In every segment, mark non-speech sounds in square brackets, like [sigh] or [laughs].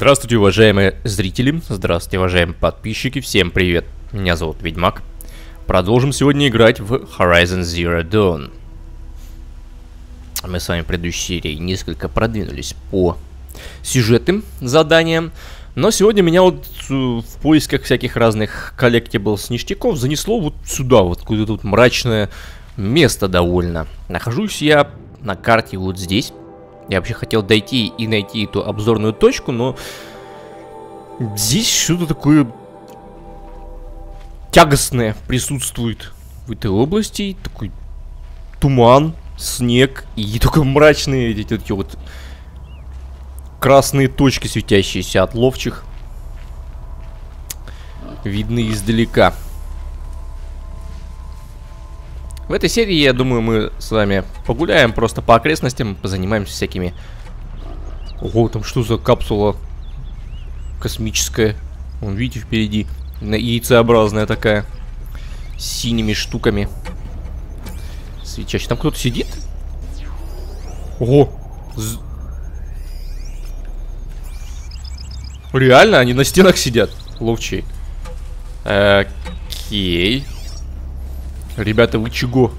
Здравствуйте, уважаемые зрители, здравствуйте, уважаемые подписчики, всем привет, меня зовут Ведьмак. Продолжим сегодня играть в Horizon Zero Dawn. Мы с вами в предыдущей серии несколько продвинулись по сюжетным заданиям, но сегодня меня вот в поисках всяких разных коллектиблс ништяков занесло вот сюда, вот куда-то тут мрачное место довольно. Нахожусь я на карте вот здесь. Я вообще хотел дойти и найти эту обзорную точку, но здесь что-то такое тягостное присутствует в этой области. Такой туман, снег и [laughs] только мрачные эти, эти вот красные точки, светящиеся от ловчих, видны издалека. В этой серии, я думаю, мы с вами погуляем просто по окрестностям, позанимаемся всякими... Ого, там что за капсула космическая? Вон, видите, впереди. Яйцеобразная такая. С синими штуками. Свечащий. Там кто-то сидит? Ого! З... Реально, они на стенах сидят. Ловчей. Окей. Ребята, вы чего?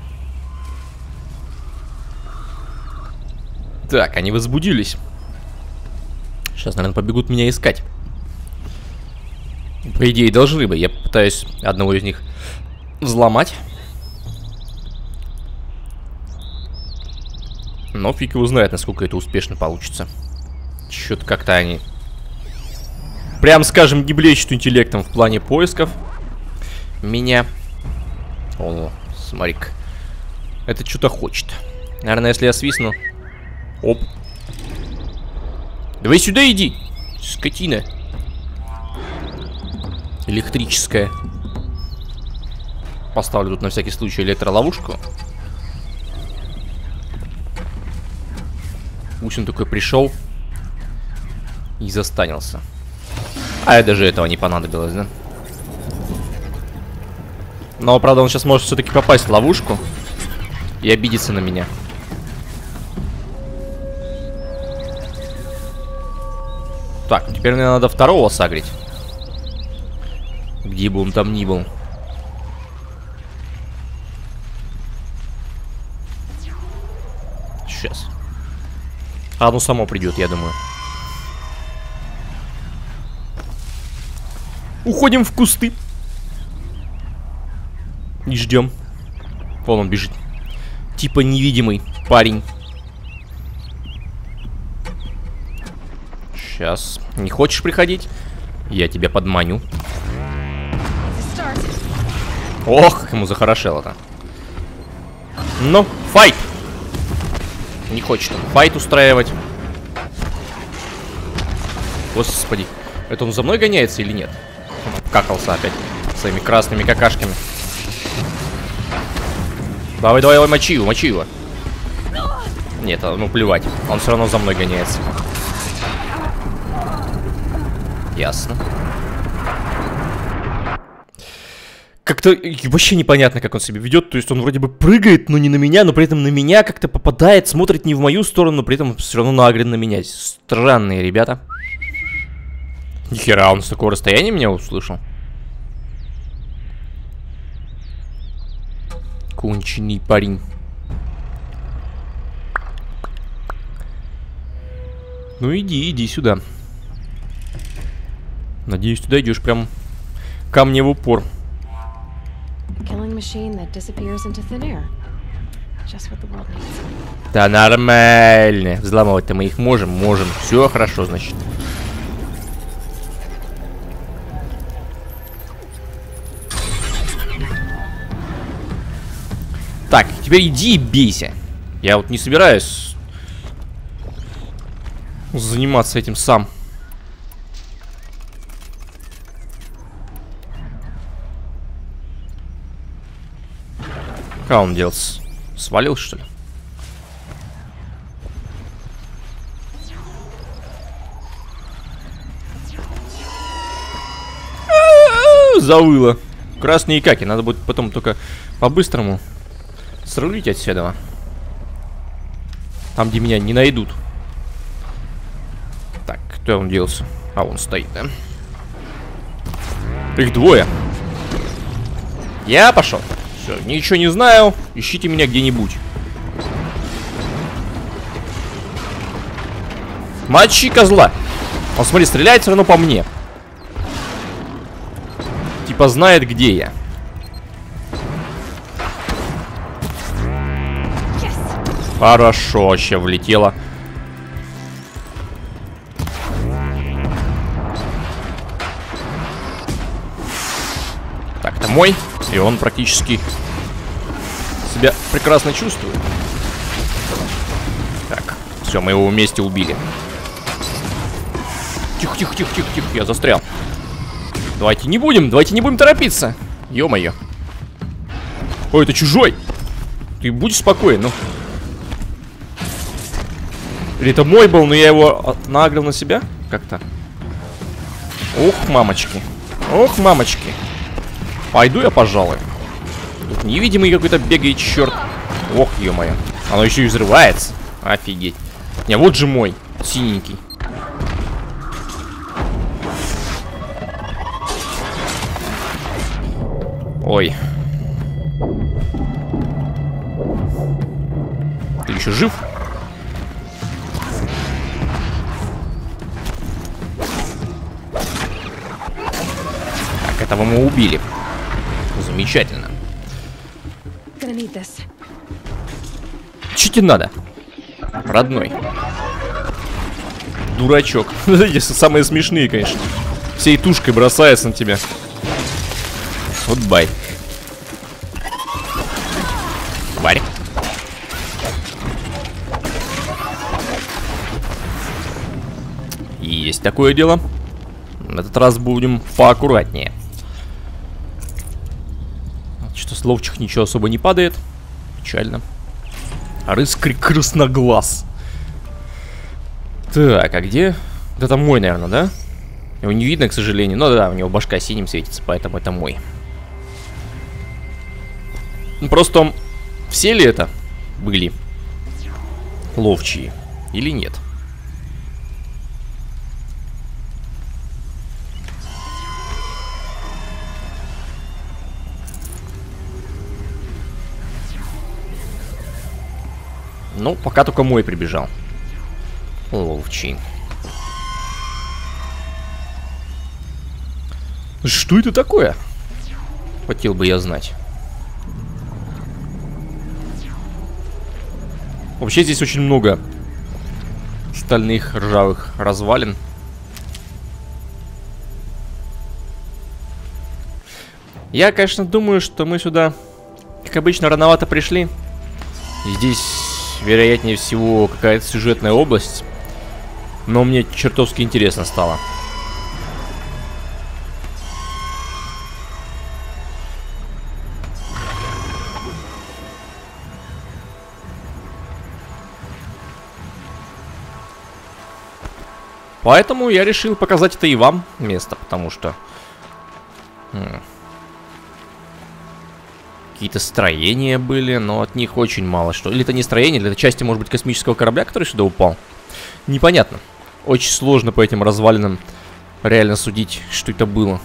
Так, они возбудились. Сейчас, наверное, побегут меня искать. По идее, должны бы. Я пытаюсь одного из них взломать. Но фиг его знает, насколько это успешно получится. Что-то как-то они... Прям, скажем, не блещут интеллектом в плане поисков. Меня... О, смотри -ка. Это что-то хочет. Наверное, если я свистну... Оп. Давай сюда иди, скотина. Электрическая. Поставлю тут на всякий случай электроловушку. Он такой пришел и застанился. А это даже этого не понадобилось, да? Но, правда, он сейчас может все-таки попасть в ловушку и обидеться на меня. Так, теперь мне надо второго сагрить. Где бы он там ни был. Сейчас. А оно само придет, я думаю. Уходим в кусты. И ждем. Вон он бежит. Типа невидимый парень. Сейчас. Не хочешь приходить? Я тебя подманю. Ох, как ему захорошело-то. Ну, файт! Не хочет он файт устраивать. Господи. Это он за мной гоняется или нет? Какался опять своими красными какашками. Давай, давай, давай, мочи его, мочи его. Нет, а, ну плевать. Он все равно за мной гоняется. Ясно. Как-то вообще непонятно, как он себя ведет. То есть он вроде бы прыгает, но не на меня, но при этом на меня как-то попадает, смотрит не в мою сторону, но при этом все равно нагрен на меня. Странные ребята. Нихера, он с такого расстояния меня услышал. Конченый парень. Ну иди, иди сюда. Надеюсь, ты дойдешь прям ко мне в упор. Да нормально. Взломать-то мы их можем, можем. Все хорошо, значит. Так, теперь иди и бейся. Я вот не собираюсь заниматься этим сам. Как он делся? Свалил, что ли? Завыло. Красные каки. Надо будет потом только по-быстрому Срулить отсюда. Там, где меня не найдут. Так, кто он делся? А, он стоит, да? Их двое. Я пошел. Все, ничего не знаю. Ищите меня где-нибудь. Мочи козла. Он, смотри, стреляет все равно по мне. Типа знает, где я. Хорошо, вообще влетело. Так, это мой. И он практически себя прекрасно чувствует. Так, все, мы его вместе убили. Тихо, тихо, тихо, тихо, тихо, я застрял. Давайте не будем, давайте не будем торопиться. Ё-моё. Ой, это чужой. Ты будь спокоен, ну. Или это мой был, но я его нагрел на себя? Как-то. Ох, мамочки. Ох, мамочки. Пойду я, пожалуй. Тут невидимый какой-то бегает черт. Ох, ё-моё. Оно еще и взрывается. Офигеть. Не, вот же мой. Синенький. Ой. Ты еще жив? Этого мы убили. Замечательно. Че тебе надо? Родной. Дурачок. [laughs] Эти самые смешные, конечно. Всей тушкой бросается на тебя. Вот бай. Тварь. Есть такое дело. На этот раз будем поаккуратнее. Что с ловчих ничего особо не падает. Печально. Рыскарь красноглаз. Так, а где? Это мой, наверное, да? Его не видно, к сожалению. Но да, у него башка синим светится, поэтому это мой. Ну, просто все ли это были ловчие или нет? Ну, пока только мой прибежал. Ловчий. Что это такое? Хотел бы я знать. Вообще здесь очень много стальных ржавых развалин. Я, конечно, думаю, что мы сюда, как обычно, рановато пришли. Здесь, вероятнее всего, какая-то сюжетная область. Но мне чертовски интересно стало. Поэтому я решил показать это и вам место, потому что... Какие-то строения были, но от них очень мало что. Или это не строение, или это части, может быть, космического корабля, который сюда упал. Непонятно. Очень сложно по этим развалинам реально судить, что это было.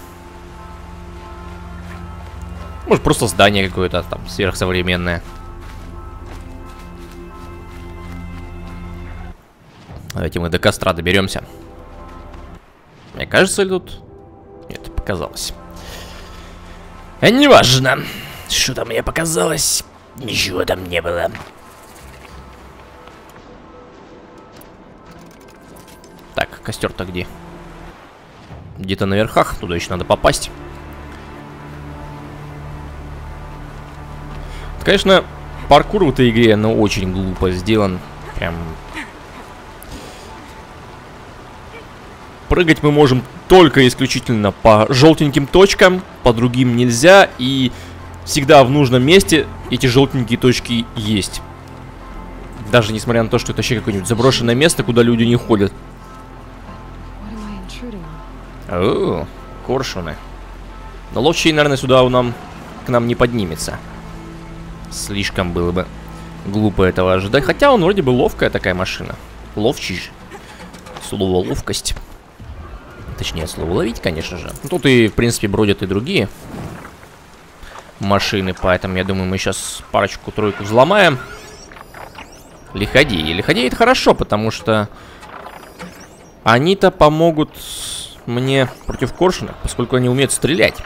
Может, просто здание какое-то там сверхсовременное. Давайте мы до костра доберемся. Мне кажется ли тут? Нет, показалось. А неважно. Что там мне показалось? Ничего там не было. Так, костер-то где? Где-то на верхах, туда еще надо попасть. Конечно, паркур в этой игре, но очень глупо сделан. Прям Прыгать мы можем только исключительно по желтеньким точкам, по другим нельзя, и всегда в нужном месте эти желтенькие точки есть. Даже несмотря на то, что это вообще какое-нибудь заброшенное место, куда люди не ходят. О, коршуны. Но ловчий, наверное, сюда у нам, к нам не поднимется. Слишком было бы глупо этого ожидать. Хотя он вроде бы ловкая такая машина. Ловчий же. Слово ловкость. Точнее, слово ловить, конечно же. Тут и, в принципе, бродят и другие машины, поэтому я думаю, мы сейчас парочку-тройку взломаем. Лиходеи. Лиходеи это хорошо, потому что они-то помогут мне против коршунов, поскольку они умеют стрелять.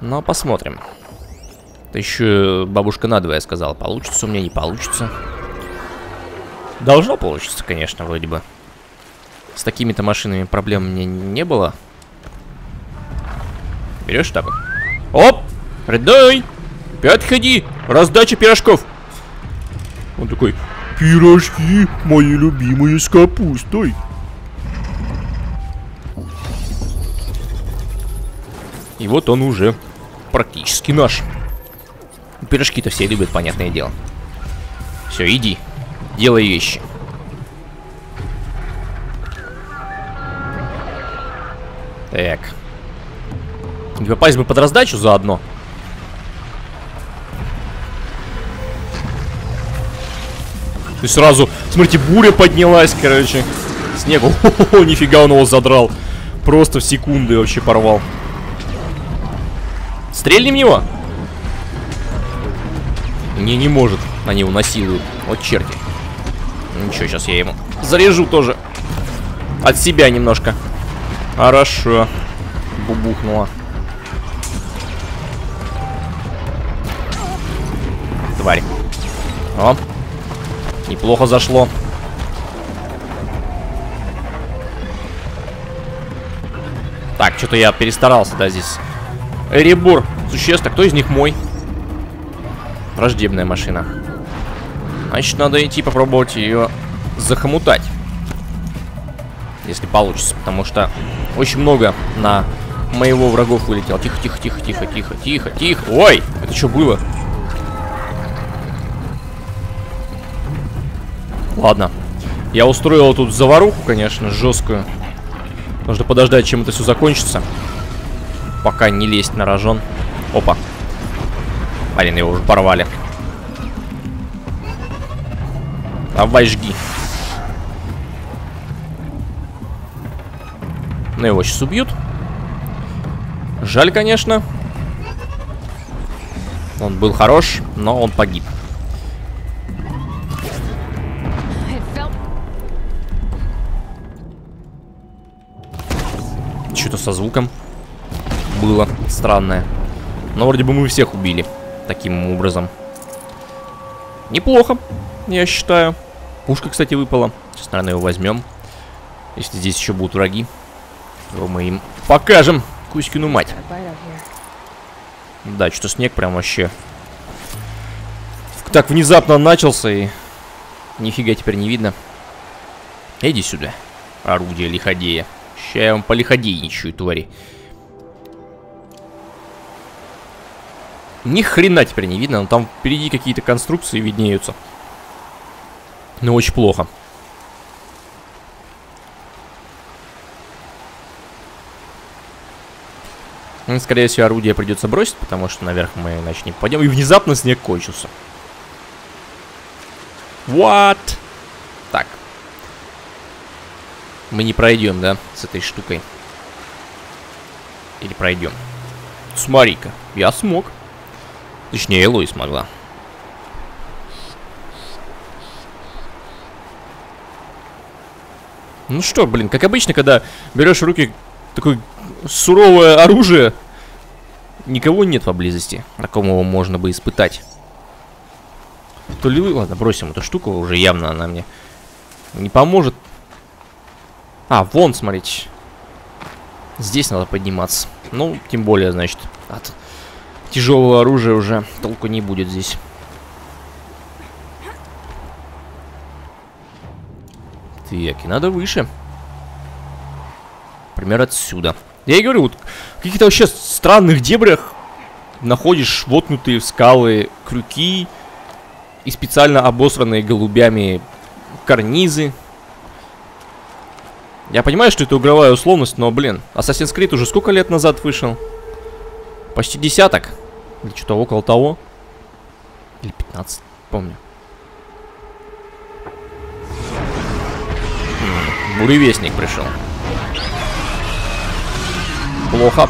Но посмотрим. Это еще бабушка надвое сказала. Получится у меня, не получится. Должно получиться, конечно, вроде бы. С такими-то машинами проблем мне не было. Берешь вот. Оп! Рядой! Опять ходи! Раздача пирожков! Он такой, пирожки, мои любимые с капустой. И вот он уже практически наш. Пирожки-то все любят, понятное дело. Все, иди. Делай вещи. Так. Попасть бы под раздачу заодно. И сразу, смотрите, буря поднялась, короче. Снегу. [laughs] О, нифига он его задрал. Просто в секунды вообще порвал. Стрельнем в него. Не, не может. Они его насилуют. Вот черти. Ничего, сейчас я ему заряжу тоже. От себя немножко. Хорошо. Бубухнуло. Тварь. О. Неплохо зашло. Так, что-то я перестарался, да, здесь. Эребур. Существ, кто из них мой? Враждебная машина. Значит, надо идти попробовать ее захомутать. Если получится, потому что очень много на моего врагов вылетело. Тихо, тихо, тихо, тихо, тихо, тихо, тихо. Ой, это что было? Ладно. Я устроил тут заваруху, конечно, жесткую. Нужно подождать, чем это все закончится. Пока не лезть на рожон. Опа. Блин, его уже порвали. Давай жги. Ну, его сейчас убьют. Жаль, конечно. Он был хорош, но он погиб. Со звуком было странное. Но вроде бы мы всех убили таким образом. Неплохо, я считаю. Пушка, кстати, выпала. Сейчас, наверное, его возьмем. Если здесь еще будут враги, то мы им покажем Кузькину мать. Да, что-то снег прям вообще так внезапно начался и нифига теперь не видно. Иди сюда, орудие лиходея. Сейчас я вам полиходейничаю, твари. Ни хрена теперь не видно, но там впереди какие-то конструкции виднеются. Но очень плохо. Ну, скорее всего, орудие придется бросить, потому что наверх мы иначе не попадем. И внезапно снег кончился. What? Так. Мы не пройдем, да, с этой штукой. Или пройдем. Смотри-ка, я смог. Точнее, Элой смогла. Ну что, блин, как обычно, когда берешь в руки такое суровое оружие, никого нет поблизости, на ком его можно бы испытать. То ли вы... Ладно, бросим эту штуку, уже явно она мне не поможет. А, вон, смотрите. Здесь надо подниматься. Ну, тем более, значит, от тяжелого оружия уже толку не будет здесь. Так, и надо выше. Например, отсюда. Я и говорю, вот в каких-то вообще странных дебрях находишь воткнутые в скалы крюки и специально обосранные голубями карнизы. Я понимаю, что это игровая условность, но, блин, Assassin's Creed уже сколько лет назад вышел? Почти десяток. Или что-то около того. Или 15, помню. Буревестник пришел. Плохо.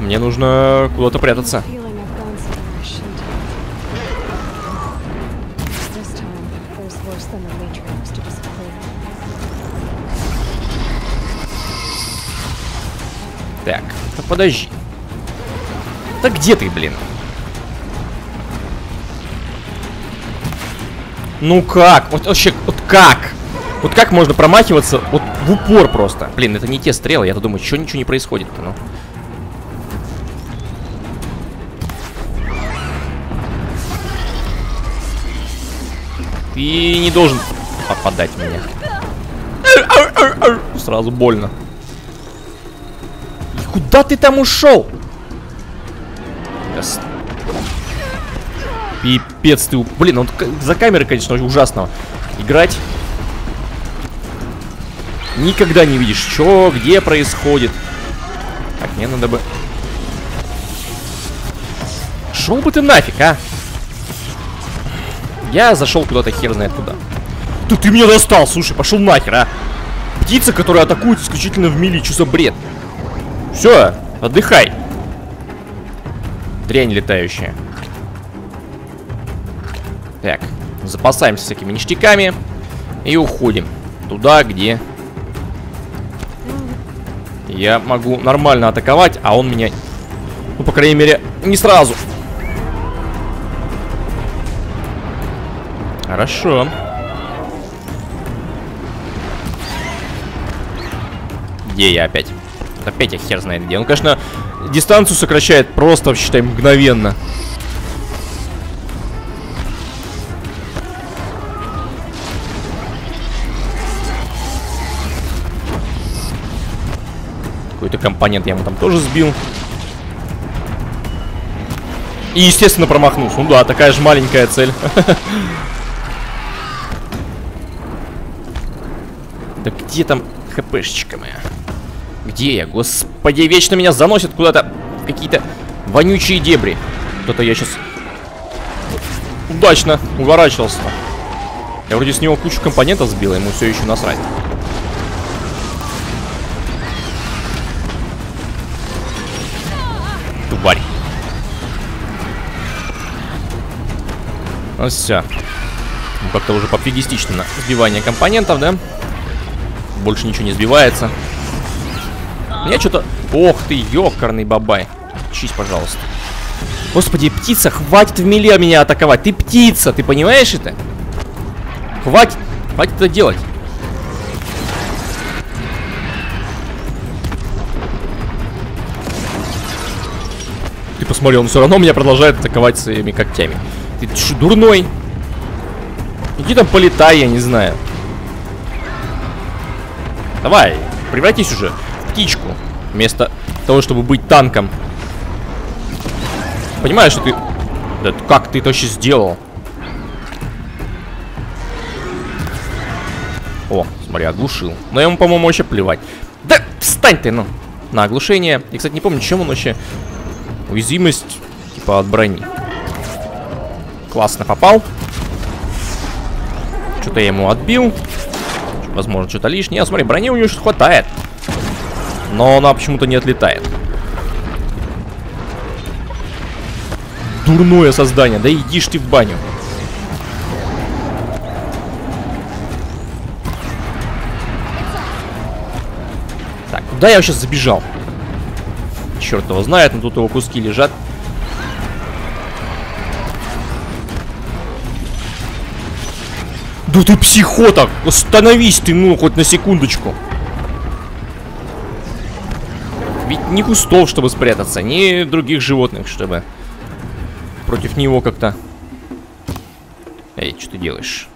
Мне нужно куда-то прятаться. Подожди. Да где ты, блин? Ну как? Вот вообще, вот как? Вот как можно промахиваться вот в упор просто? Блин, это не те стрелы, я-то думаю, что ничего не происходит-то, ну. Ты не должен попадать в меня. Сразу больно. Куда ты там ушел? Яс- Пипец ты... Блин, он за камерой, конечно, ужасно играть. Никогда не видишь, что, где происходит. Так, мне надо бы... Шел бы ты нафиг, а? Я зашел куда-то хер знает куда. Тут ты меня достал, слушай, пошел нахер, а? Птица, которая атакует исключительно в мили, что за бред? Все, отдыхай. Дрянь летающая. Так, запасаемся всякими ништяками и уходим туда, где я могу нормально атаковать, а он меня, ну, по крайней мере, не сразу. Хорошо. Где я опять? Опять я хер знает где. Он, конечно, дистанцию сокращает просто, считай, мгновенно. Какой-то компонент я ему там тоже сбил. И, естественно, промахнулся. Ну да, такая же маленькая цель. [laughs] Да где там хпшечка моя? Где я? Господи, вечно меня заносят куда-то какие-то вонючие дебри. Кто-то я сейчас удачно уворачивался. Я вроде с него кучу компонентов сбил, ему все еще насрать. Тварь. Ну все. Как-то уже пофигистично сбивание компонентов, да? Больше ничего не сбивается. Мне что-то... Ох ты, ёкарный бабай. Чись, пожалуйста. Господи, птица, хватит в миле меня атаковать. Ты птица, ты понимаешь это? Хватит, хватит это делать. Ты посмотри, он все равно меня продолжает атаковать своими когтями. Ты что, дурной? Иди там полетай, я не знаю. Давай, превратись уже птичку. Вместо того, чтобы быть танком. Понимаешь, что ты... Да как ты это вообще сделал? О, смотри, оглушил. Но ему, по-моему, вообще плевать. Да встань ты, ну. На оглушение. Я, кстати, не помню, чем он вообще... Уязвимость, типа, от брони. Классно попал. Что-то я ему отбил. Возможно, что-то лишнее. А, смотри, брони у него что хватает. Но она почему-то не отлетает. Дурное создание. Да иди ж ты в баню. Так, куда я сейчас забежал? Черт его знает, но тут его куски лежат. Да ты психота! Остановись ты, ну, хоть на секундочку. Ведь ни кустов, чтобы спрятаться, ни других животных, чтобы против него как-то... Эй, что ты делаешь?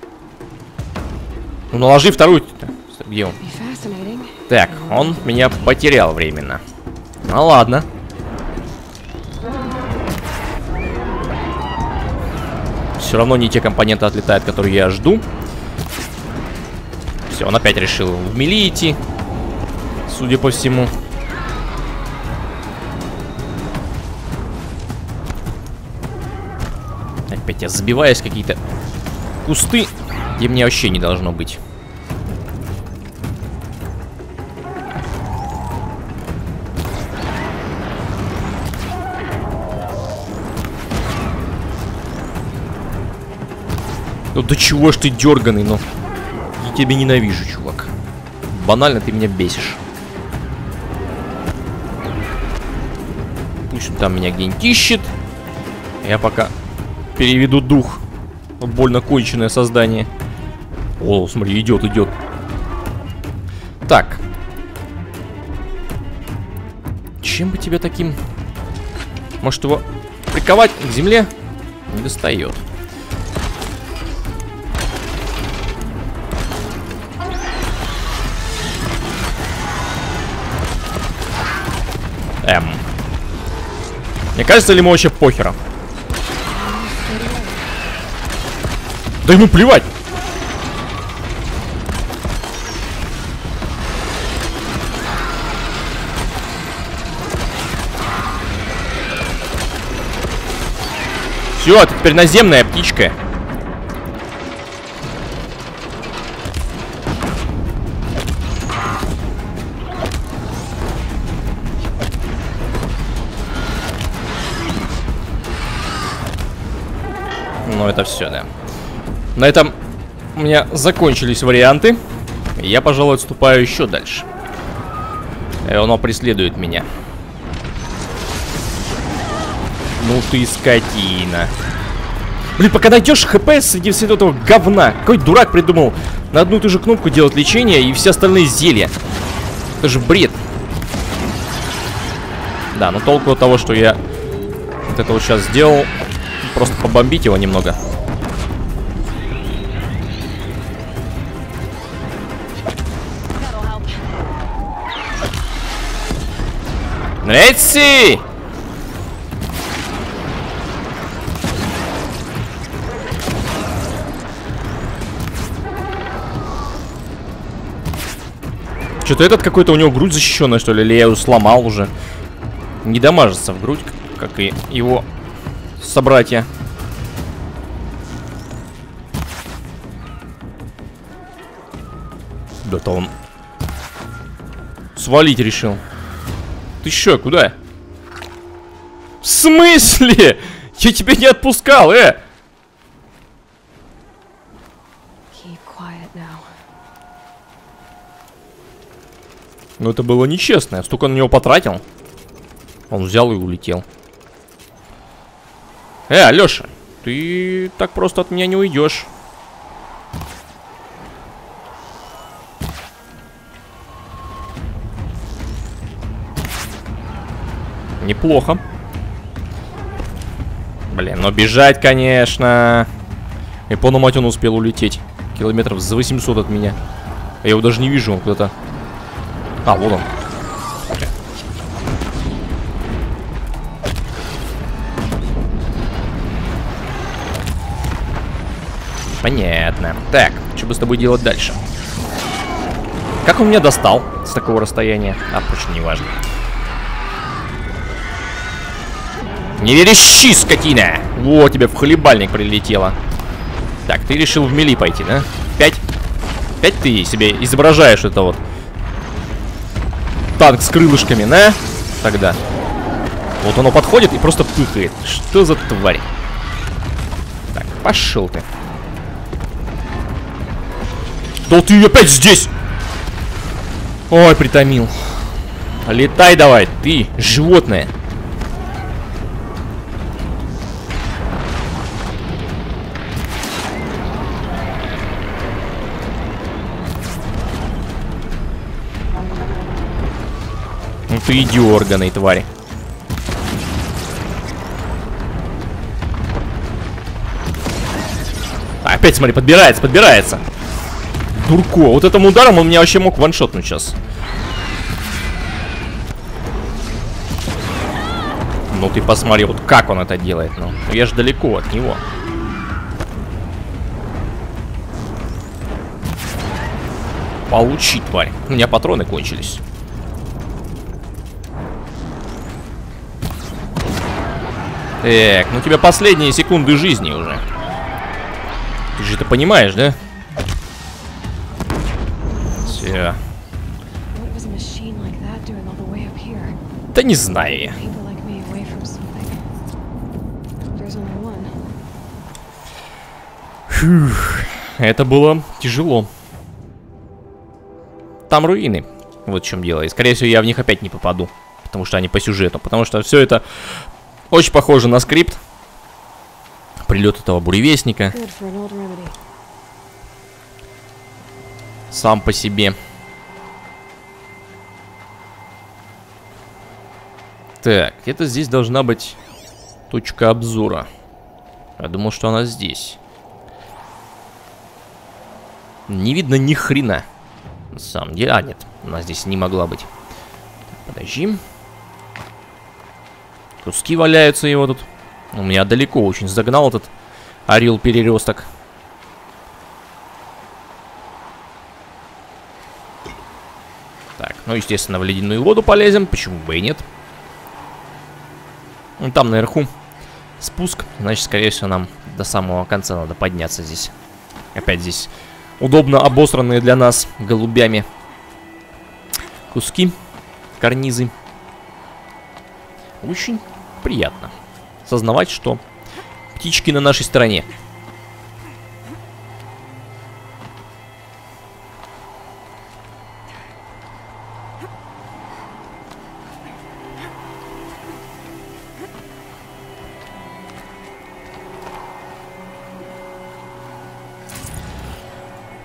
Ну, наложи вторую... Где он? Так, он меня потерял временно. Ну ладно. Все равно не те компоненты отлетают, которые я жду. Все, он опять решил в мили идти. Судя по всему. Опять я забиваюсь какие-то кусты, где мне вообще не должно быть. Ну до чего ж ты дерганый, ну. Я тебя ненавижу, чувак. Банально ты меня бесишь. Пусть он там меня где-нибудь ищет. Я пока переведу дух. Больно конченное создание. О, смотри, идет, идет. Так. Чем бы тебя таким... Может его приковать к земле? Не достает. М. Мне кажется, ли ему вообще похера? Да ему плевать! Все, ты теперь наземная птичка. Ну, это все, да. На этом у меня закончились варианты. Я, пожалуй, отступаю еще дальше. И оно преследует меня. Ну ты скотина. Блин, пока найдешь хп среди всего этого говна. Какой дурак придумал на одну и ту же кнопку делать лечение и все остальные зелья. Это же бред. Да, но толку от того, что я вот это вот сейчас сделал, просто побомбить его немного. Let's see! Что-то этот какой-то у него грудь защищенная, что ли? Или я его сломал уже? Не дамажится в грудь, как и его собратья. Да-то он свалить решил. Ты что, куда? В смысле? [laughs] Я тебя не отпускал, э! Now. Ну это было нечестно. Я столько на него потратил. Он взял и улетел. Э, Алёша, ты так просто от меня не уйдешь. Неплохо. Блин, но бежать, конечно. Япону мать он успел улететь. Километров за 800 от меня. Я его даже не вижу, он куда-то... А, вот он. Понятно. Так, что бы с тобой делать дальше? Как он меня достал с такого расстояния? А, впрочем, неважно. Не верещи, скотина! Во, тебе в хлебальник прилетело. Так, ты решил в мели пойти, да? Пять? Пять ты себе изображаешь это вот. Танк с крылышками, на? Тогда. Вот оно подходит и просто пыхает. Что за тварь? Так, пошел ты. Да ты опять здесь! Ой, притомил. Летай давай, ты, животное. Ты дерганый, тварь. Опять, смотри, подбирается, подбирается. Дурко. Вот этим ударом он меня вообще мог ваншотнуть сейчас. Ну ты посмотри, вот как он это делает, ну. Я же далеко от него. Получи, тварь. У меня патроны кончились. Так, ну у тебя последние секунды жизни уже. Ты же это понимаешь, да? Все. Да не знаю я. Фух, это было тяжело. Там руины. Вот в чем дело. И, скорее всего, я в них опять не попаду. Потому что они по сюжету. Потому что все это очень похоже на скрипт. Прилет этого буревестника. Сам по себе. Так, где-то здесь должна быть точка обзора. Я думал, что она здесь. Не видно ни хрена. На самом деле... А, нет, она здесь не могла быть. Так, подожди. Куски валяются его тут. У меня далеко очень загнал этот орел-переросток. Так, ну, естественно, в ледяную воду полезем. Почему бы и нет? Ну, там наверху спуск. Значит, скорее всего, нам до самого конца надо подняться здесь. Опять здесь удобно обосранные для нас голубями куски, карнизы. Очень приятно сознавать, что птички на нашей стороне.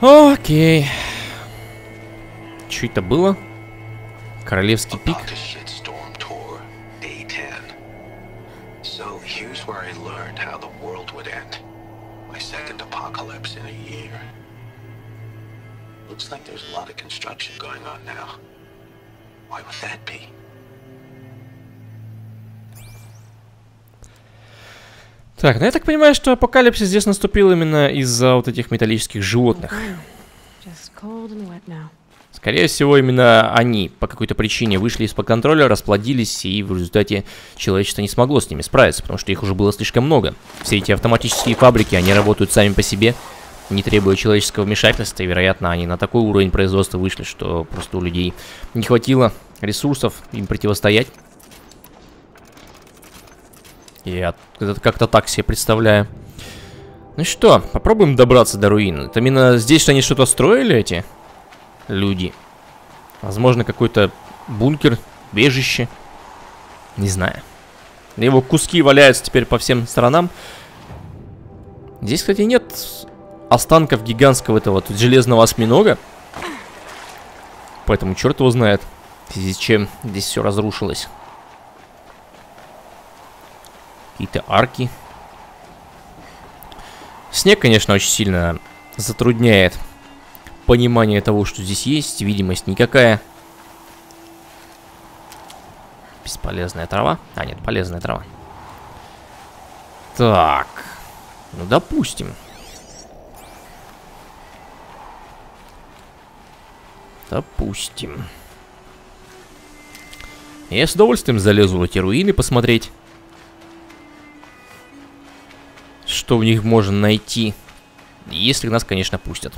Окей. Что это было? Королевский пик. Looks like there's a lot of construction going on now. Why would that be? Так, ну я так понимаю, что апокалипсис здесь наступил именно из-за вот этих металлических животных. Fine. Just cold and wet now. Скорее всего, именно они по какой-то причине вышли из-под контроля, расплодились, и в результате человечество не смогло с ними справиться, потому что их уже было слишком много. Все эти автоматические фабрики, они работают сами по себе, не требуя человеческого вмешательства, и, вероятно, они на такой уровень производства вышли, что просто у людей не хватило ресурсов им противостоять. Я как-то так себе представляю. Ну что, попробуем добраться до руин. Это именно здесь что они что-то строили, эти люди? Возможно, какой-то бункер, бежище. Не знаю. Его куски валяются теперь по всем сторонам. Здесь, кстати, нет останков гигантского этого тут железного осьминога. Поэтому черт его знает, в связи чем здесь все разрушилось. Какие-то арки. Снег, конечно, очень сильно затрудняет понимание того, что здесь есть. Видимость никакая. Бесполезная трава. А, нет, полезная трава. Так. Ну, допустим. Допустим. Я с удовольствием залезу в эти руины посмотреть. Что в них можно найти. Если нас, конечно, пустят.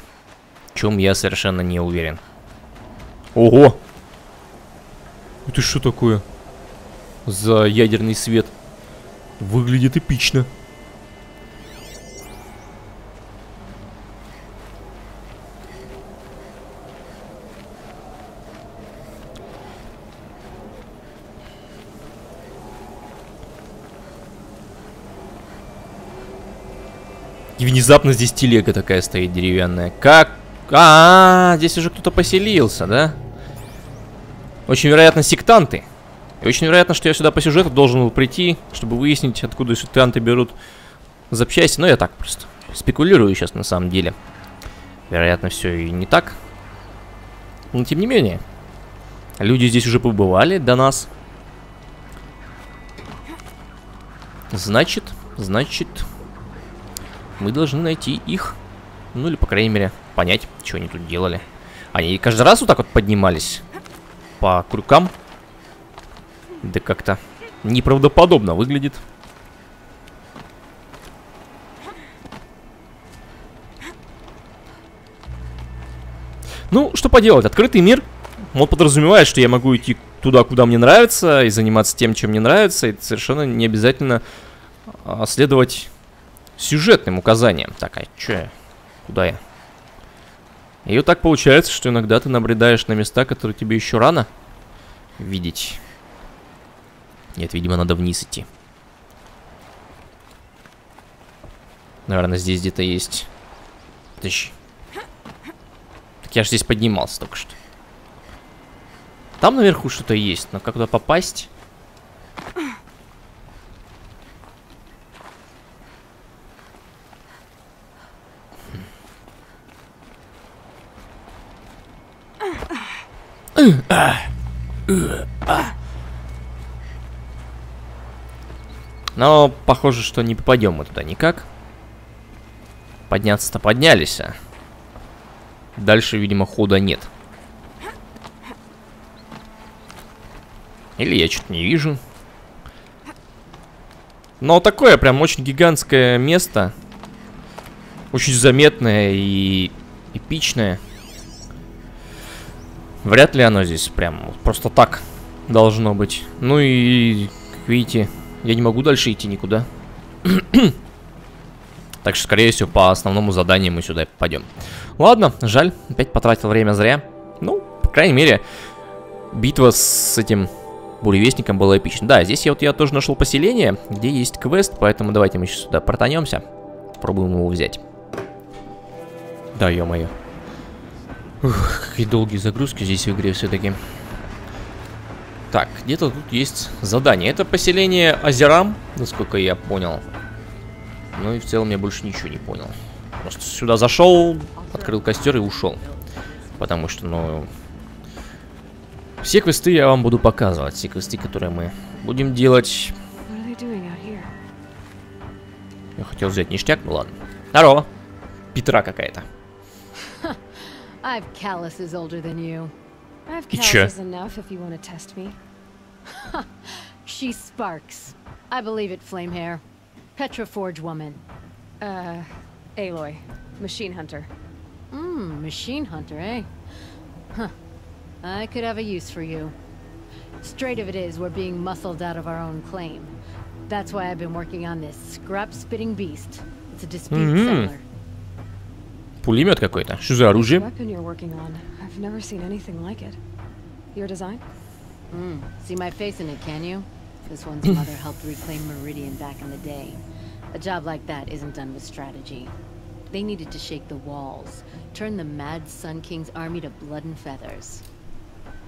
В чем я совершенно не уверен. Ого! Это что такое? За ядерный свет. Выглядит эпично. И внезапно здесь телега такая стоит деревянная. Как? А, -а, -а здесь уже кто-то поселился, да? Очень вероятно сектанты. И очень вероятно, что я сюда по сюжету должен был прийти, чтобы выяснить, откуда сектанты берут запчасти. Но я так просто спекулирую сейчас на самом деле. Вероятно, все и не так. Но тем не менее. Люди здесь уже побывали до нас. Значит, значит, мы должны найти их. Ну или, по крайней мере, понять, что они тут делали. Они каждый раз вот так вот поднимались по крюкам. Да как-то неправдоподобно выглядит. Ну, что поделать, открытый мир. Он подразумевает, что я могу идти туда, куда мне нравится, и заниматься тем, чем мне нравится, и совершенно не обязательно а, следовать сюжетным указаниям. Так, а чё? Куда я? И вот так получается, что иногда ты набредаешь на места, которые тебе еще рано видеть. Нет, видимо, надо вниз идти. Наверное, здесь где-то есть... Тыщ. Так я же здесь поднимался только что. Там наверху что-то есть, но как туда попасть... Но похоже, что не попадем мы туда никак. Подняться-то поднялись, а. Дальше, видимо, хода нет. Или я что-то не вижу. Но такое прям очень гигантское место. Очень заметное и эпичное. Вряд ли оно здесь прям просто так должно быть. Ну и, как видите, я не могу дальше идти никуда. [clears throat] так что, скорее всего, по основному заданию мы сюда пойдем. Ладно, жаль, опять потратил время зря. Ну, по крайней мере, битва с этим буревестником была эпична. Да, здесь я вот я тоже нашел поселение, где есть квест, поэтому давайте мы сейчас сюда протанемся. Пробуем его взять. Да, ё-моё. Ух, какие долгие загрузки здесь в игре все-таки. Так, где-то тут есть задание. Это поселение Азерам, насколько я понял. Ну и в целом я больше ничего не понял. Просто сюда зашел, открыл костер и ушел. Потому что, ну... Все квесты я вам буду показывать. Все квесты, которые мы будем делать. Я хотел взять ништяк, ну ладно. Здорово. Петра какая-то. I've calluses older than you. I've calluses enough if you want to test me. [laughs] she sparks. I believe it, Flamehair. Petra Forge woman. Uh, Aloy. Machine hunter. Mmm, machine hunter, eh? Huh. I could have a use for you. Straight of it is, we're being muscled out of our own claim. That's why I've been working on this scrap-spitting beast. It's a dispute mm -hmm. settler. Пулемет какой-то. Что за оружие? I've never seen anything like it. Your design? Mm. See my face in it, can you? This one's mother helped reclaim Meridian back in the day. A job like that isn't done with strategy. They needed to shake the walls, turn the mad Sun King's army to blood and feathers.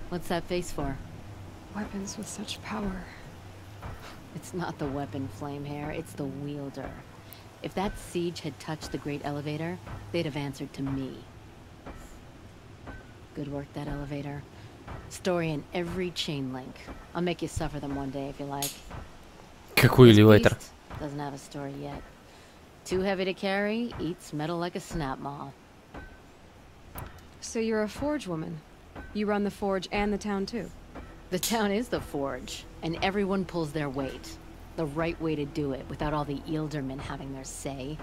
What's that face for? Weapons with such power. It's not the weapon, Flamehair, it's the wielder. If that siege had touched the Great Elevator, they'd have answered to me. Good work, that elevator. Story in every chain link. I'll make you suffer them one day if you like. Какой элеватор? Doesn't have a story yet. Too heavy to carry, eats metal like a snap maw. So you're a forge woman. You run the forge and the town too. The town is the forge, and everyone pulls their weight the right way to do it without all the Eildermen having their say.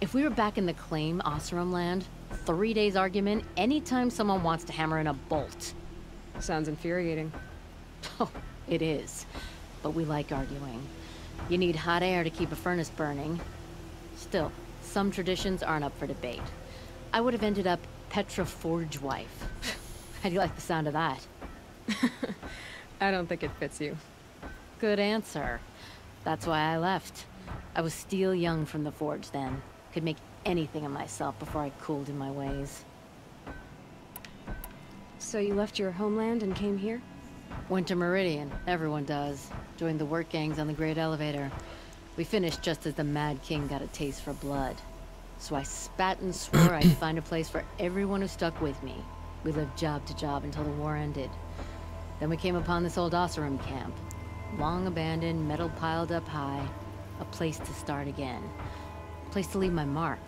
If we were back in the claim Osram land, three days argument anytime someone wants to hammer in a bolt. Sounds infuriating. [laughs] Oh, it is. But we like arguing. You need hot air to keep a furnace burning. Still, some traditions aren't up for debate. I would have ended up Petra Forge wife. [laughs] How do you like the sound of that? [laughs] I don't think it fits you. Good answer. That's why I left. I was steel young from the forge then. Could make anything of myself before I cooled in my ways. So you left your homeland and came here? Went to Meridian. Everyone does. Joined the work gangs on the Great Elevator. We finished just as the Mad King got a taste for blood. So I spat and swore I'd [clears throat] find a place for everyone who stuck with me. We lived job to job until the war ended. Then we came upon this old Oseram camp. Long abandoned, metal piled up high. A place to start again. A place to leave my mark.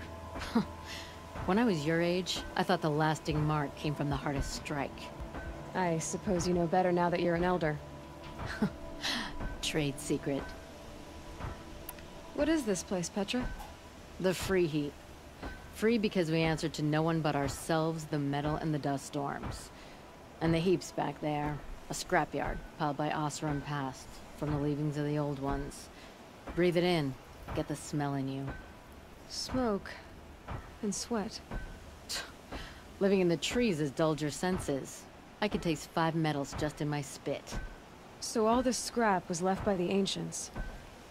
when I was your age, I thought the lasting mark came from the hardest strike. I suppose you know better now that you're an elder. [laughs] Trade secret. What is this place, Petra? The Free Heat. Free because we answer to no one but ourselves, the metal, and the dust storms. And the heaps back there. A scrapyard, piled by Osram past, from the leavings of the old ones. Breathe it in. Get the smell in you. Smoke. And sweat. [sighs] Living in the trees has dulled your senses. I could taste five metals just in my spit. So all this scrap was left by the ancients.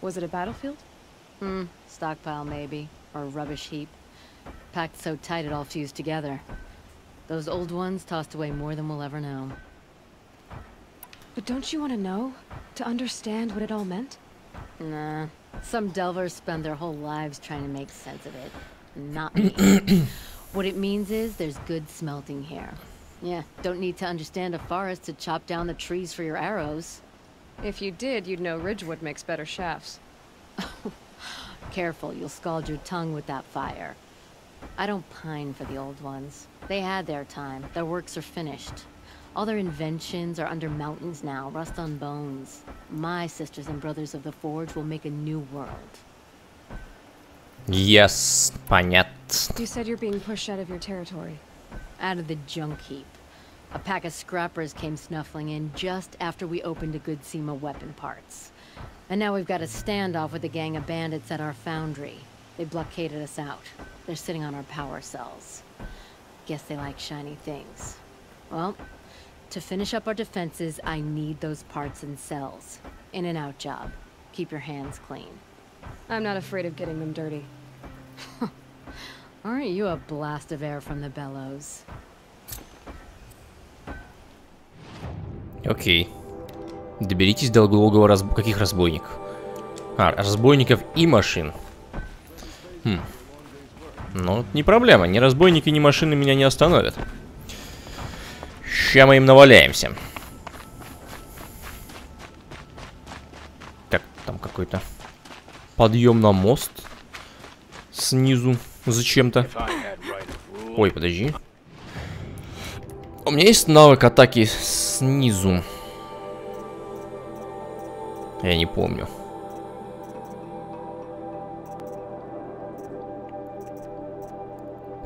Was it a battlefield? Hmm, stockpile maybe. Or a rubbish heap. Packed so tight it all fused together. Those old ones tossed away more than we'll ever know. But don't you want to know? To understand what it all meant? Nah. Some delvers spend their whole lives trying to make sense of it. Not [clears throat] me. what it means is there's good smelting here. Yeah, don't need to understand a forest to chop down the trees for your arrows. If you did, you'd know Ridgewood makes better shafts. [laughs] Careful, you'll scald your tongue with that fire. I don't pine for the old ones. They had their time. Their works are finished. All their inventions are under mountains now, rust on bones. My sisters and brothers of the Forge will make a new world. Yes, понятно. You said you're being pushed out of your territory. Out of the junk heap. A pack of scrappers came snuffling in just after we opened a good seam of weapon parts. And now we've got a standoff with a gang of bandits at our foundry. They blockaded us out. They're sitting on our power cells. Guess they like shiny things. Well, to finish up our defenses, I need those parts and cells. In and out job. Keep your hands clean. I'm not afraid of getting them dirty. Aren't you a blast of air from the bellows? Окей. Доберитесь до долгого разб... Каких разбойников? А, разбойников и машин. Хм. Ну, не проблема. Ни разбойники, ни машины меня не остановят. Ща мы им наваляемся. Так, там какой-то подъем на мост. Снизу. Зачем-то. Ой, подожди. У меня есть навык атаки снизу. Я не помню.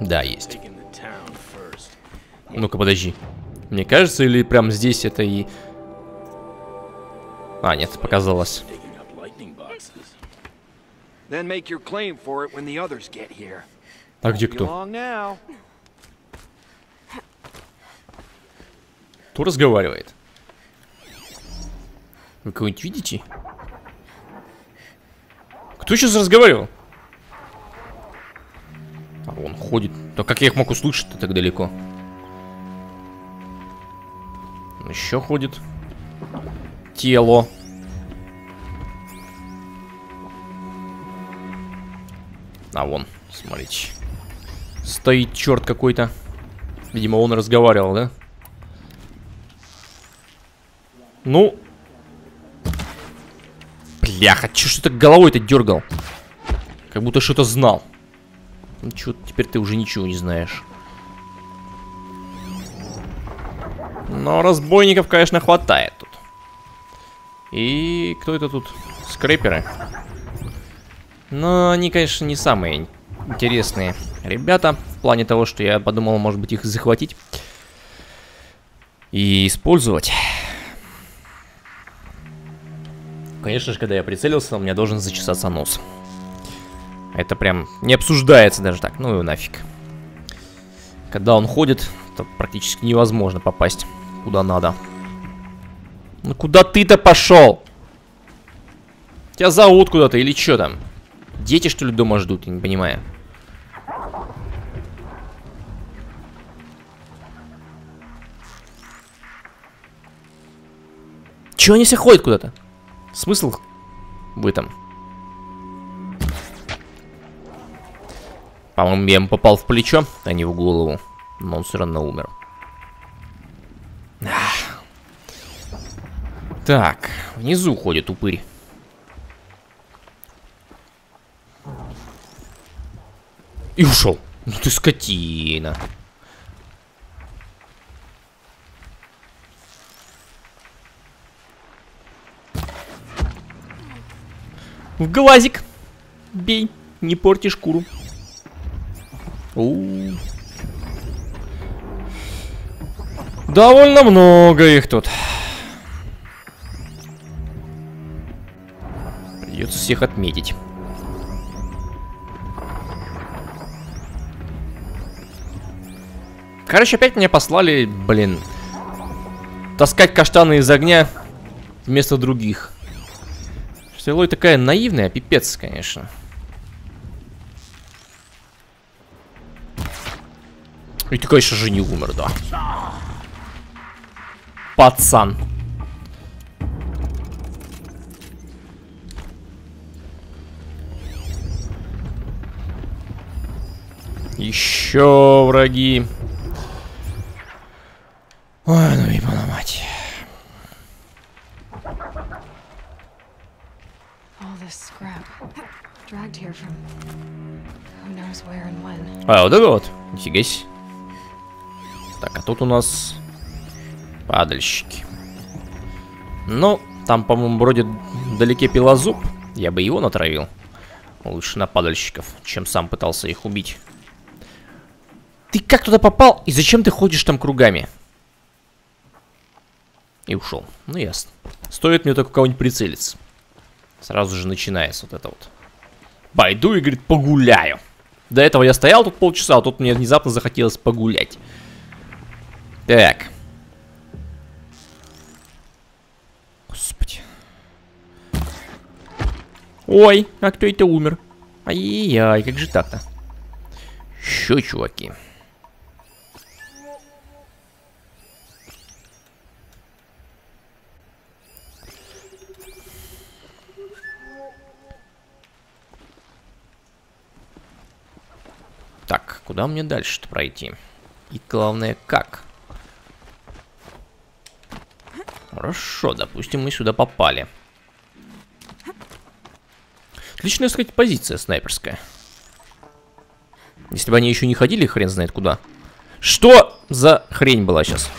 Да, есть. Ну-ка, подожди. Мне кажется, или прям здесь это и... А, нет, показалось. А где кто? Кто разговаривает? Вы кого-нибудь видите? Кто сейчас разговаривал? А он ходит. Да как я их мог услышать-то так далеко? Еще ходит. Тело. А вон, смотрите. Стоит черт какой-то. Видимо, он разговаривал, да? Ну. Бляха, че что-то головой-то дергал? Как будто что-то знал. Ну что, теперь ты уже ничего не знаешь. Но разбойников, конечно, хватает тут. И кто это тут? Скрэперы. Но они, конечно, не самые интересные ребята. В плане того, что я подумал, может быть, их захватить. И использовать. Конечно же, когда я прицелился, у меня должен зачесаться нос. Это прям не обсуждается даже так. Ну и нафиг. Когда он ходит, то практически невозможно попасть куда надо. Ну куда ты-то пошел? Тебя зовут куда-то или что там? Дети что ли дома ждут, я не понимаю. Чего они все ходят куда-то? Смысл в этом? По-моему, я ему попал в плечо, а не в голову. Но он все равно умер. Так, внизу ходит упырь. И ушел. Ну ты скотина. В глазик. Бей, не порти шкуру. У -у -у. Довольно много их тут. Придется всех отметить. Короче, опять меня послали, блин, таскать каштаны из огня вместо других. Стрелой такая наивная, пипец, конечно. И ты, конечно же, не умер, да. Пацан. Еще враги. Ой, ну и мать. А, вот это вот. Нифига себе. Так, а тут у нас падальщики. Ну, там, по-моему, вроде вдалеке пилозуб. Я бы его натравил. Лучше на падальщиков, чем сам пытался их убить. Ты как туда попал? И зачем ты ходишь там кругами? И ушел. Ну, ясно. Стоит мне только кого-нибудь прицелиться. Сразу же начинается вот это вот. Пойду и, говорит, погуляю. До этого я стоял тут полчаса, а тут мне внезапно захотелось погулять. Так. Господи. Ой, а кто это умер? Ай-яй, как же так-то? Еще, чуваки. Так, куда мне дальше-то пройти? И главное, как? Хорошо, допустим, мы сюда попали. Отличная, сказать, позиция снайперская. Если бы они еще не ходили, хрен знает куда. Что за хрень была сейчас?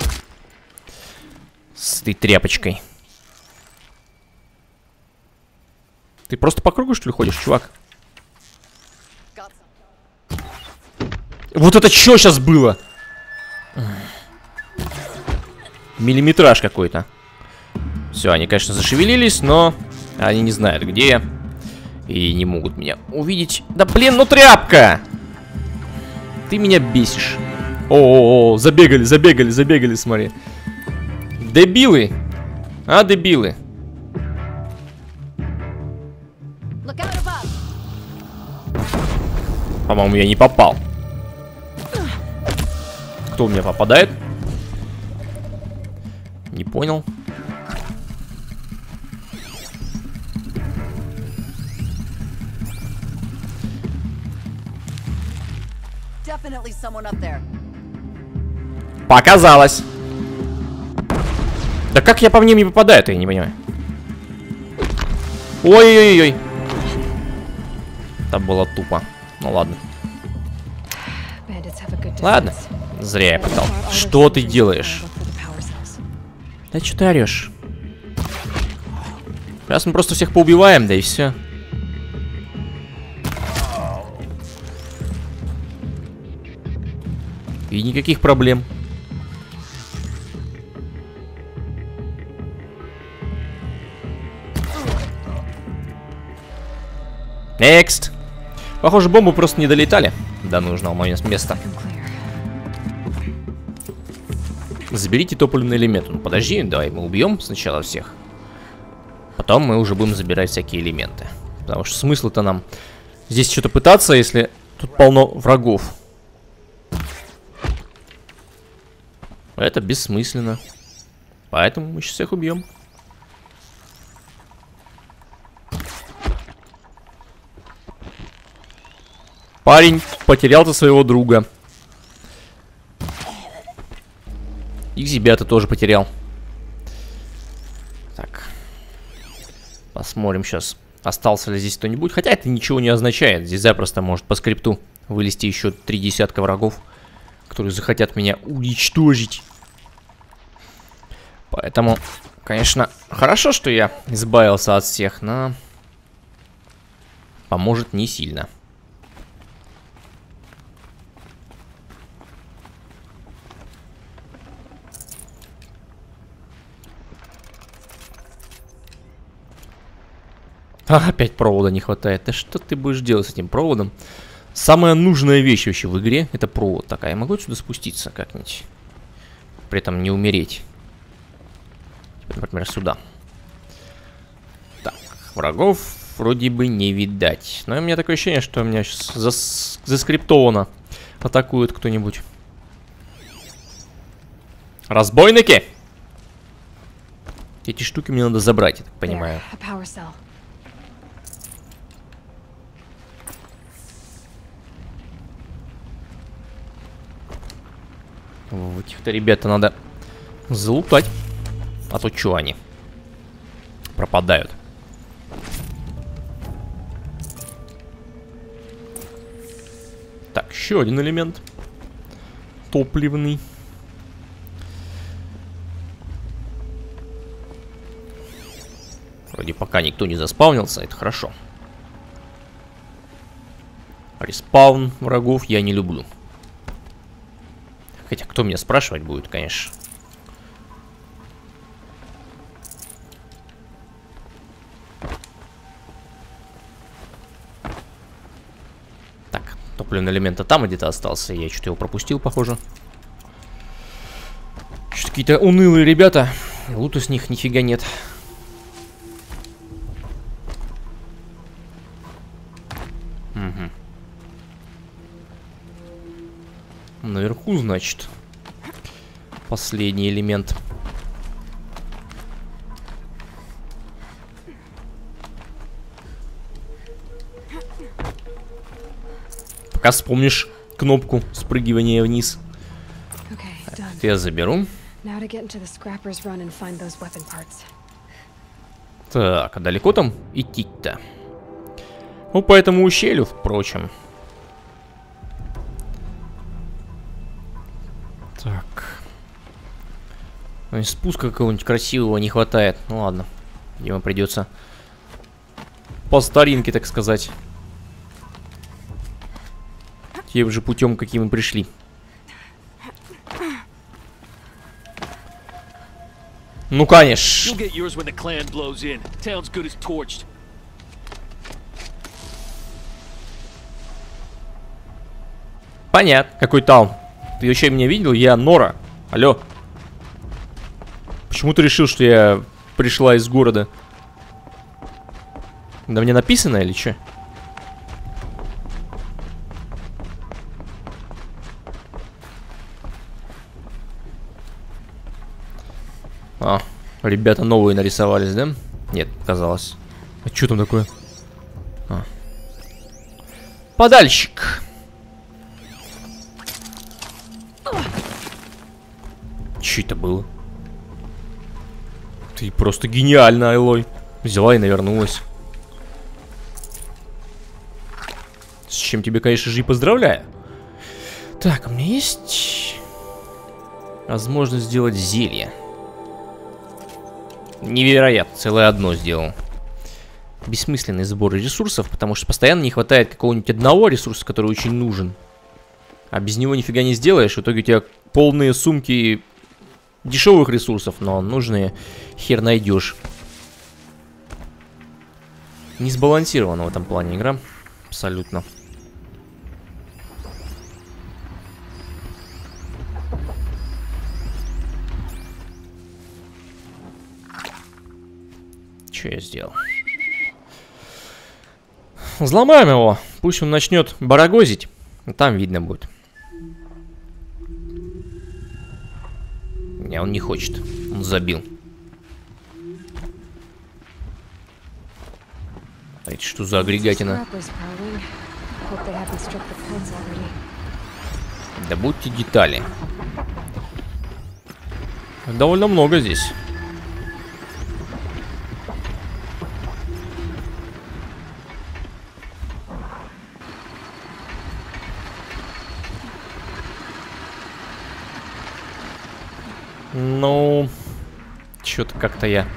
С этой тряпочкой. Ты просто по кругу, что ли, ходишь, чувак? Вот это что сейчас было? Миллиметраж какой-то. Все, они, конечно, зашевелились, но они не знают, где я. И не могут меня увидеть. Да блин, ну тряпка! Ты меня бесишь. О, -о, -о забегали, забегали, забегали, смотри. Дебилы. А, дебилы. По-моему, я не попал. Кто у меня попадает? Не понял. Показалось. Да как я по ним не попадаю, то я не понимаю. Ой-ой-ой. Там было тупо. Ну ладно. Ладно. Зря я пытал. Что ты делаешь? Да что ты орешь? Сейчас мы просто всех поубиваем, да и все. И никаких проблем. Next. Похоже, бомбы просто не долетали до нужного места. Заберите топливный элемент. Ну подожди, давай мы убьем сначала всех. Потом мы уже будем забирать всякие элементы. Потому что смысл-то нам здесь что-то пытаться, если тут полно врагов. Это бессмысленно. Поэтому мы сейчас всех убьем. Парень потерял-то своего друга. И себя ты тоже потерял. Так. Посмотрим сейчас, остался ли здесь кто-нибудь. Хотя это ничего не означает. Здесь запросто может по скрипту вылезти еще три десятка врагов, которые захотят меня уничтожить. Поэтому, конечно, хорошо, что я избавился от всех, но поможет не сильно. А, опять провода не хватает. Да что ты будешь делать с этим проводом? Самая нужная вещь вообще в игре это провод такая. Я могу отсюда спуститься как-нибудь? При этом не умереть. Например, сюда. Так, врагов вроде бы не видать. Но у меня такое ощущение, что меня сейчас зас заскриптовано. Атакует кто-нибудь. Разбойники! Эти штуки мне надо забрать, я так понимаю. В этих-то ребята надо залутать. А то что они? Пропадают. Так, еще один элемент. Топливный. Вроде пока никто не заспавнился, это хорошо. Респаун врагов я не люблю. Хотя кто меня спрашивать будет, конечно. Так, топливный элемент там где-то остался. Я что-то его пропустил, похоже. Что-то какие-то унылые ребята. Лута с них нифига нет. наверху, значит. Последний элемент. Пока вспомнишь кнопку спрыгивания вниз. Okay, Это я заберу. Так, а далеко там идти-то? Ну, по этому ущелью, впрочем. Спуска какого-нибудь красивого не хватает. Ну ладно. Ему придется по старинке, так сказать. Тем же путем, каким мы пришли. Ну, конечно. Понятно. Какой таун? Ты вообще меня видел? Я Нора. Алло. Почему ты решил, что я пришла из города? Да мне написано или что? А, ребята новые нарисовались, да? Нет, казалось. А что там такое? А. Подальщик. Что это было? Ты просто гениально, Айлой. Взяла и навернулась. С чем тебе, конечно же, и поздравляю. Так, у меня есть возможность сделать зелье. Невероятно, целое одно сделал. Бессмысленный сбор ресурсов, потому что постоянно не хватает какого-нибудь одного ресурса, который очень нужен. А без него нифига не сделаешь, в итоге у тебя полные сумки дешевых ресурсов, но нужные хер найдешь. Не сбалансирована в этом плане игра. Абсолютно. Что я сделал? Взломаем его. Пусть он начнет барагозить. Там видно будет. Не, он не хочет. Он забил. А это что за агрегатина? Да будьте детали. Довольно много здесь. Ну, что-то как-то я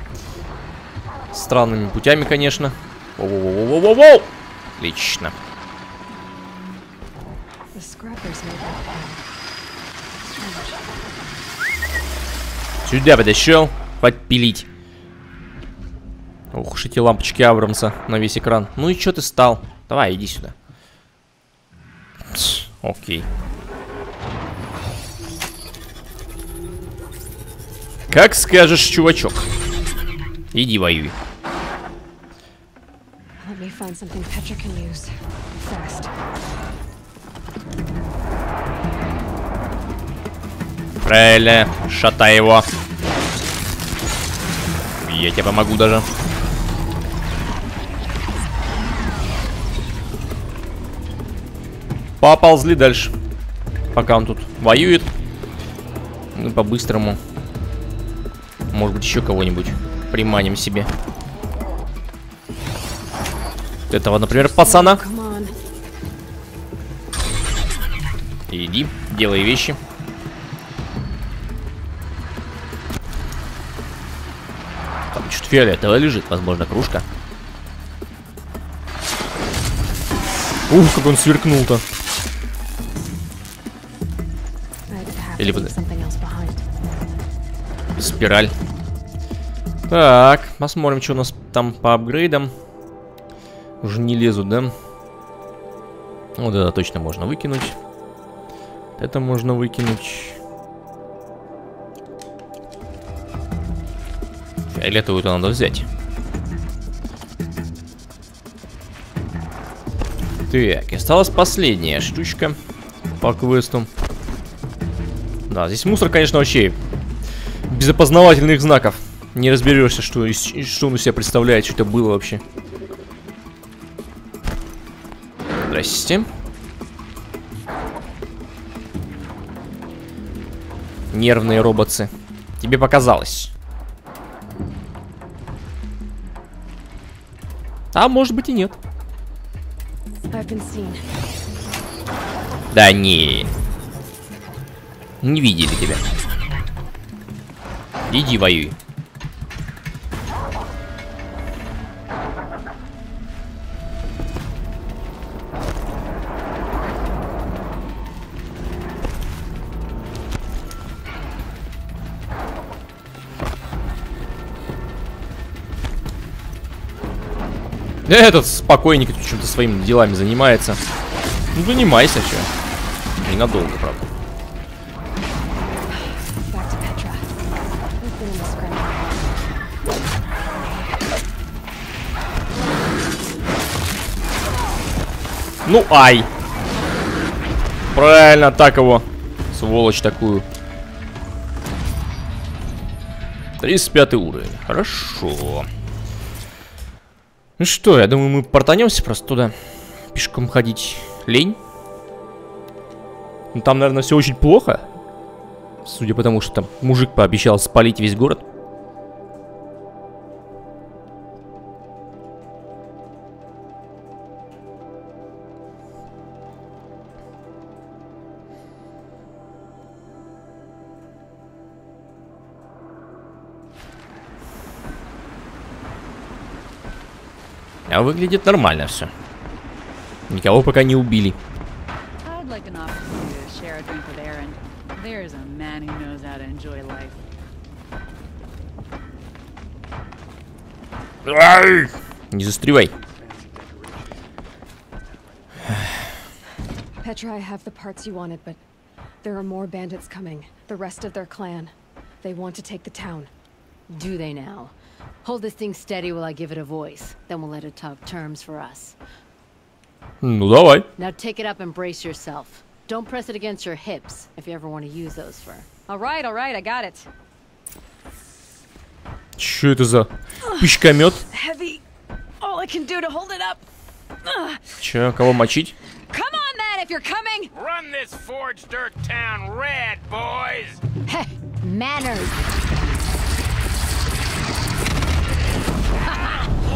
странными путями, конечно. Воу-воу-воу-воу-воу! Отлично. Сюда подошел подпилить. Ух эти лампочки Абрамса на весь экран. Ну и что ты стал? Давай, иди сюда. Окей. Как скажешь, чувачок. Иди воюй. Правильно, шатай его. Я тебе помогу даже. Поползли дальше. Пока он тут воюет. Ну, по-быстрому. Может быть, еще кого-нибудь приманим себе. Этого, например, пацана. Иди, делай вещи. Там что-то фиолетовое лежит, возможно, кружка. Ух, как он сверкнул-то. Или под... Спираль. Так, посмотрим, что у нас там по апгрейдам. Уже не лезут, да? Вот это точно можно выкинуть. Это можно выкинуть. Фиолетовую-то надо взять. Так, осталась последняя штучка по квесту. Да, здесь мусор, конечно, вообще без опознавательных знаков. Не разберешься, что, что он из себя представляет, что это было вообще. Здрасте. Нервные роботы. Тебе показалось. А может быть и нет. Да не. Не видели тебя. Иди воюй. Этот спокойненько чем-то своими делами занимается. Ну, занимайся, что. Ненадолго, правда. Ну, ай. Правильно, так его. Сволочь такую. 35 уровень. Хорошо. Ну что, я думаю, мы портанемся просто туда. Пешком ходить лень. Ну, там, наверное, все очень плохо. Судя по тому, что там мужик пообещал спалить весь город. А выглядит нормально все. Никого пока не убили. Не застревай. Petra, I have the parts you wanted, but there are more bandits coming. The rest of their clan. They want to take the town. Do they now? Hold this thing steady while I give it a voice. Then we'll let it talk terms for us. Ну, давай. Now take it up and brace yourself. Don't press it against your hips if you ever want to use those for... All right, all right, I got it. Что это за пищкомет? Heavy. All I can do to hold it up. Че, кого мочить? Come on, then, if you're coming. Run this forged dirt town red, boys. Hey,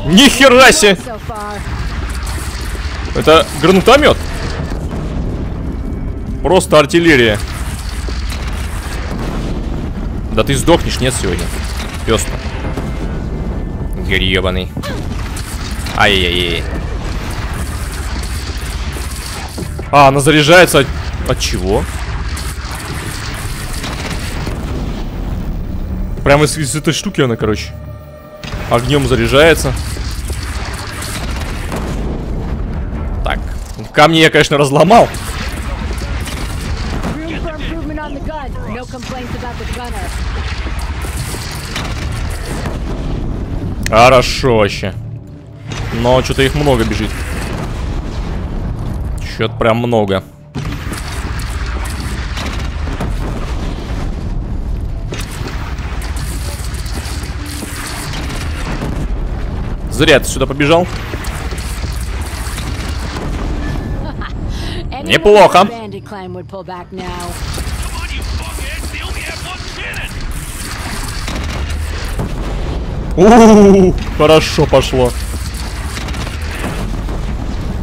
Manners. Нихера себе! Это гранатомет. Просто артиллерия. Да ты сдохнешь, нет, сегодня? Пес. Гребаный. Ай-яй-яй. А, она заряжается от... от чего? Прямо из, из этой штуки она, короче. Огнем заряжается. Камни я, конечно, разломал. Хорошо вообще. Но что-то их много бежит. Что-то прям много. Зря ты сюда побежал. Неплохо. У, -у, У, хорошо пошло.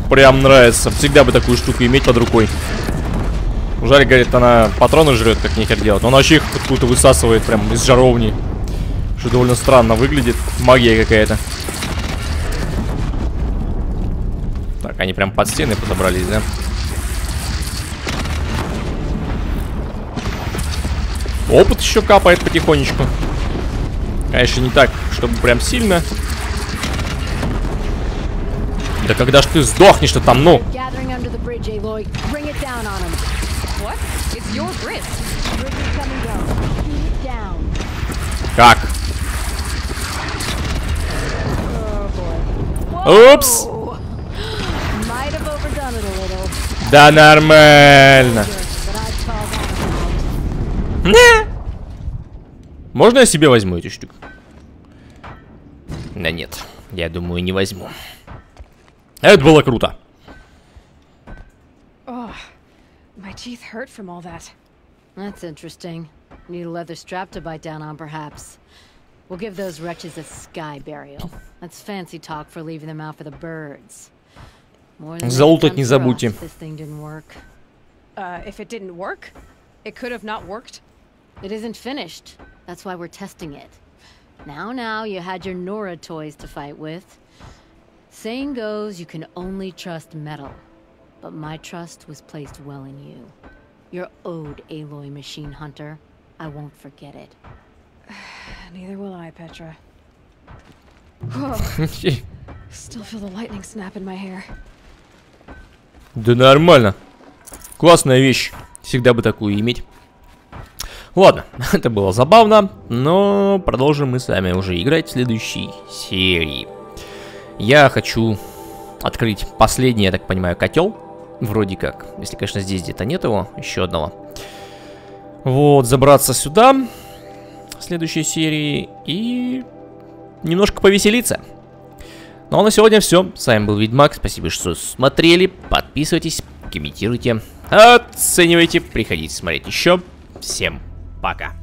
Прям нравится. Всегда бы такую штуку иметь под рукой. Жаль, говорит, она патроны жрет, как нехер делать. Но она вообще их какую-то высасывает прям из жаровни. Что довольно странно выглядит. Магия какая-то. Так, они прям под стены подобрались, да? Опыт еще капает потихонечку. Конечно, не так, чтобы прям сильно. Да когда ж ты сдохнешь-то там, ну? Как? Упс! [gasps] Да нормально. Не. Можно я себе возьму эти штуки? Да нет, я думаю, не возьму. Это было круто. Oh, my teeth hurt from all that. That's interesting. Need a leather strap to bite down on, perhaps. We'll give those wretches a sky burial. That's fancy talk for leaving them out for the birds. Залутать не забудьте. This thing didn't work. Uh, if it didn't work, it could have not worked. It isn't finished. That's why we're testing it. Now, now, you had your Nora toys to fight with. Saying goes, you can only trust metal. But my trust was placed well in you. You're owed, Aloy Machine Hunter. I won't forget it. [sighs] Neither will I, Petra. [laughs] Still feel the lightning snap in my hair. Да нормально. Классная вещь. Всегда бы такую иметь. Ладно, [laughs] это было забавно, но продолжим мы с вами уже играть в следующей серии. Я хочу открыть последний, я так понимаю, котел. Вроде как. Если, конечно, здесь где-то нет его, еще одного. Вот, забраться сюда в следующей серии и немножко повеселиться. Ну а на сегодня все. С вами был Ведьмак. Спасибо, что смотрели. Подписывайтесь, комментируйте, оценивайте, приходите смотреть еще. Всем пока.